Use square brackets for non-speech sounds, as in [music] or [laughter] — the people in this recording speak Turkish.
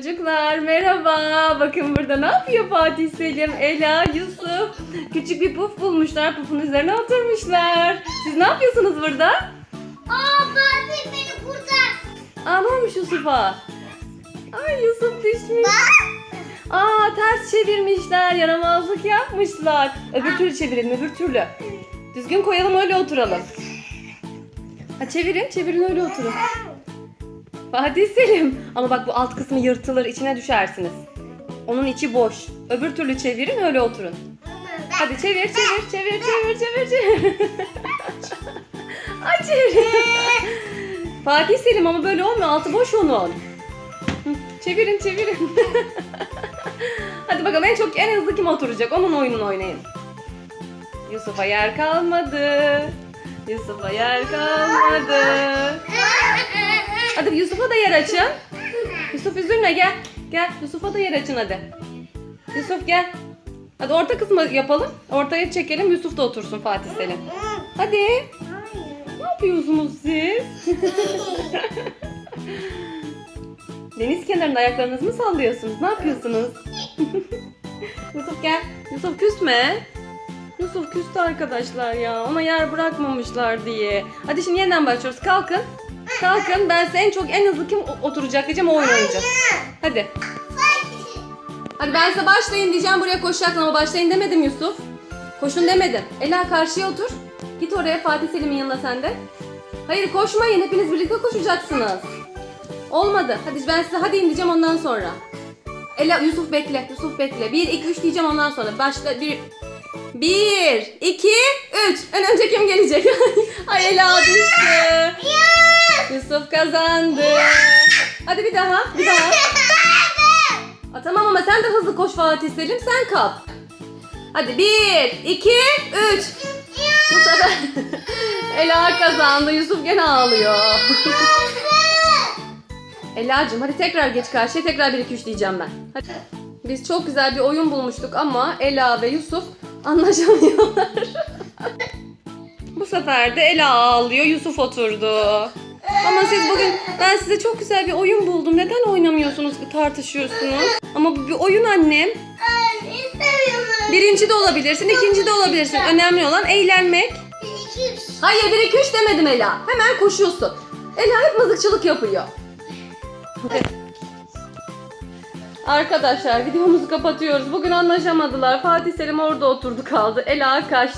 Çocuklar merhaba. Bakın burada ne yapıyor Fatih Selim, Ela, Yusuf? Küçük bir puf bulmuşlar. Pufun üzerine oturmuşlar. Siz ne yapıyorsunuz burada? Aa Fatih beni kurtar. Aa ne olmuş Yusuf'a? Ay Yusuf düşmüş. Aa ters çevirmişler. Yaramazlık yapmışlar. Öbür türlü çevirelim öbür türlü. Düzgün koyalım öyle oturalım. Ha çevirin çevirin öyle oturun. Fatih Selim. Ama bak bu alt kısmı yırtılır içine düşersiniz. Onun içi boş. Öbür türlü çevirin öyle oturun. Hadi çevir çevir çevir çevir çevir çevir. [laughs] Ay çevir. [laughs] Fatih Selim ama böyle olmuyor altı boş onun. Çevirin çevirin. [laughs] Hadi bakalım en çok en hızlı kim oturacak onun oyununu oynayın. Yusuf'a yer kalmadı. Yusuf'a yer kalmadı. Hadi Yusuf'a da yer açın. Yusuf üzülme gel. Gel Yusuf'a da yer açın hadi. Yusuf gel. Hadi orta kısmı yapalım. Ortaya çekelim Yusuf da otursun Fatih Selim. Hadi. Ne yapıyorsunuz siz? [laughs] Deniz kenarında ayaklarınızı mı sallıyorsunuz? Ne yapıyorsunuz? [laughs] Yusuf gel. Yusuf küsme. Yusuf küstü arkadaşlar ya. Ona yer bırakmamışlar diye. Hadi şimdi yeniden başlıyoruz. Kalkın. Kalkın. Ben size en çok en hızlı kim oturacak diyeceğim. O oyun oynayacağız. Hadi. Hadi ben size başlayın diyeceğim. Buraya koşacaksın ama başlayın demedim Yusuf. Koşun demedim. Ela karşıya otur. Git oraya Fatih Selim'in yanına sen de. Hayır koşmayın. Hepiniz birlikte koşacaksınız. Olmadı. Hadi ben size hadi in diyeceğim ondan sonra. Ela Yusuf bekle. Yusuf bekle. 1 2 3 diyeceğim ondan sonra. Başla. 1 1 2 3. En önce kim gelecek? [laughs] Ay Ela düştü. Yusuf kazandı. Hadi bir daha. Bir daha. Aa, tamam ama sen de hızlı koş Fatih Selim. Sen kap. Hadi 1 2 3. Bu sefer [laughs] Ela kazandı. Yusuf gene ağlıyor. [laughs] Ela'cığım hadi tekrar geç karşıya. Tekrar 1 2 3 diyeceğim ben. Hadi. Biz çok güzel bir oyun bulmuştuk ama Ela ve Yusuf anlaşamıyorlar. [laughs] Bu sefer de Ela ağlıyor, Yusuf oturdu. Ama siz bugün ben size çok güzel bir oyun buldum. Neden oynamıyorsunuz, tartışıyorsunuz? Ama bu bir oyun annem. İstemiyorum. Birinci de olabilirsin, ikinci de olabilirsin. Önemli olan eğlenmek. Hayır 1 2 3 demedim Ela. Hemen koşuyorsun. Ela hep mızıkçılık yapıyor. Arkadaşlar videomuzu kapatıyoruz. Bugün anlaşamadılar. Fatih Selim orada oturdu kaldı. Ela kaçtı.